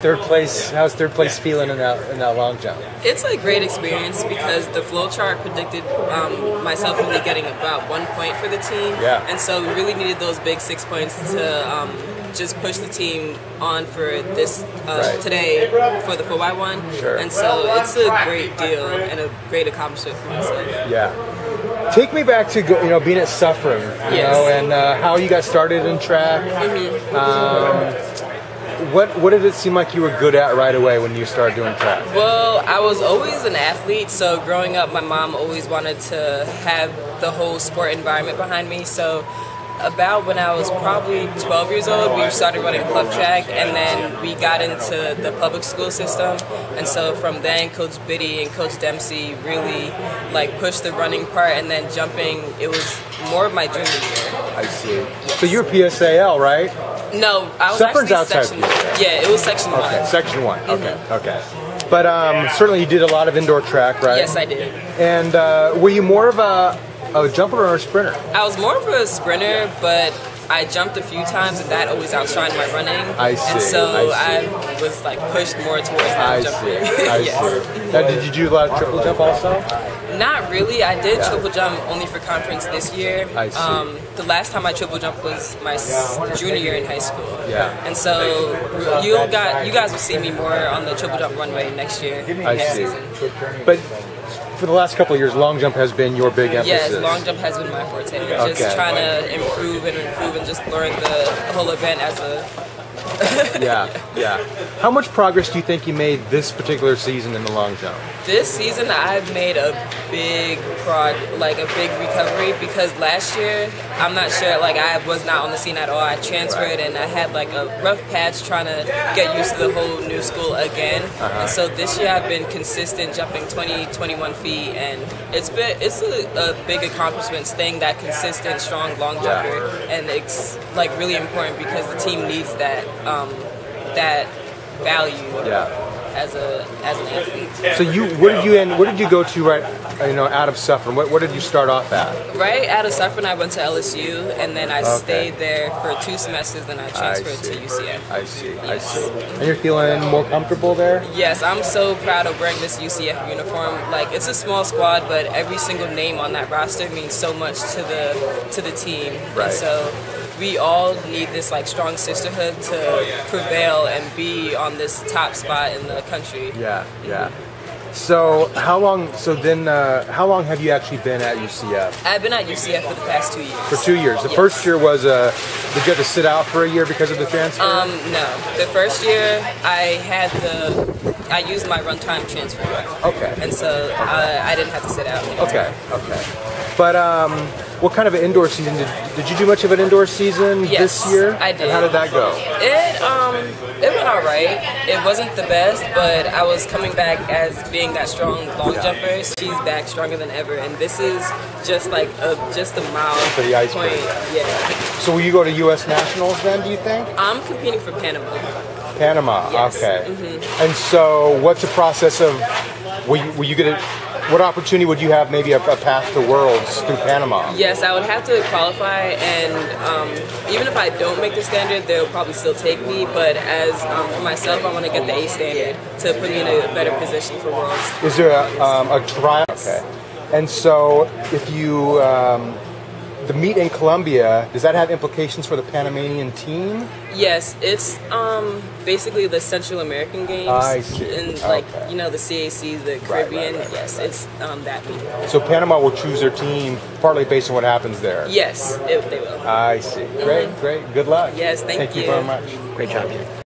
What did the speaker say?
Third place. How's third place feeling in that in that long jump? It's a great experience because the flow chart predicted um, myself only getting about one point for the team. Yeah. And so we really needed those big six points to um, just push the team on for this uh, Right. today for the 4x1. Sure. And so it's a great deal and a great accomplishment for myself. Yeah. Take me back to you know being at Suffern, you Yes. know, and uh, how you got started in track. Mm-hmm. Um, what what did it seem like you were good at right away when you started doing track? Well, I was always an athlete, so growing up, my mom always wanted to have the whole sport environment behind me. So, about when I was probably 12 years old, we started running club track, and then we got into the public school system. And so, from then, Coach Biddy and Coach Dempsey really like pushed the running part, and then jumping. It was more of my junior year. I see. So you're PSAL, right? No, I was Suffern's actually outside section. Yeah, it was section Okay, one. section one. Okay, Mm-hmm. okay. But um, certainly you did a lot of indoor track, right? Yes, I did. And uh, were you more of a, a jumper or a sprinter? I was more of a sprinter, but I jumped a few times, and that always outshined my running. I see, And so I I, was like pushed more towards that I jumping. see. I yes. see. Now, did you do a lot of triple jump also? Not really. I did Yeah. triple jump only for conference this year. I see. Um, the last time I triple jumped was my junior year in high school. Yeah. And so you got you guys will see me more on the triple jump runway next year. I next see. season. But for the last couple of years, long jump has been your big emphasis. Yes, long jump has been my forte. Okay. Just trying to improve and improve and just learn the whole event as a Yeah, yeah. How much progress do you think you made this particular season in the long jump? This season, I've made a big prog, like a big recovery because last year, I'm not sure, like I was not on the scene at all. I transferred and I had like a rough patch trying to get used to the whole new school again. Uh-huh. And so this year, I've been consistent, jumping 20, 21 feet, and it's been it's a, a big accomplishment staying that consistent, strong long Yeah. jumper, and it's like really important because the team needs that um, that value Yeah. As a as an athlete. So you, where did you end? Where did you go to right? You know, out of Suffern. What, where did you start off at? Right out of Suffern, I went to LSU, and then I Okay. stayed there for two semesters. Then I transferred see. to UCF. I see. I see. And you're feeling more comfortable there? Yes, I'm so proud of wearing this UCF uniform. Like it's a small squad, but every single name on that roster means so much to the to the team. Right. And so we all need this like strong sisterhood to prevail and be on this top spot in the country. Yeah, yeah. So how long? So then, uh, how long have you actually been at UCF? I've been at UCF for the past two years. For two years. The Yes. first year was uh, did you have to sit out for a year because of the transfer? Um, no. The first year, I had the, I used my one-time transfer, okay. and so I, I didn't have to sit out. anymore. Okay. Okay. But um, what kind of an indoor season did, did you do? Much of an indoor season Yes, this year? I And did. how did that go? It um, it went all right. It wasn't the best, but I was coming back as being that strong long Yeah. jumper. She's back stronger than ever, and this is just like a just a mile For the iceberg. point. Yeah, So will you go to U.S. Nationals then? Do you think? I'm competing for Panama. Panama. Yes. Okay. Mhm. And so, what's the process of? Will you, will you get a? What opportunity would you have? Maybe a, a path to Worlds through Panama. Yes, I would have to qualify, and um, even if I don't make the standard, they'll probably still take me. But as um, for myself, I want to get the A standard to put me in a better position for Worlds. Is there a, um, a trial? Okay. And so, if you um, the meet in Colombia, does that have implications for the Panamanian team? Yes, it's um, basically the Central American Games. I see. And like Okay. you know the CAC, the right, Caribbean. right, yes, right. it's um, that meet. So Panama will choose their team partly based on what happens there. Yes, it, they will. I see. Great, great. Good luck. Yes, thank Thank you you. very much. Great job, Jake.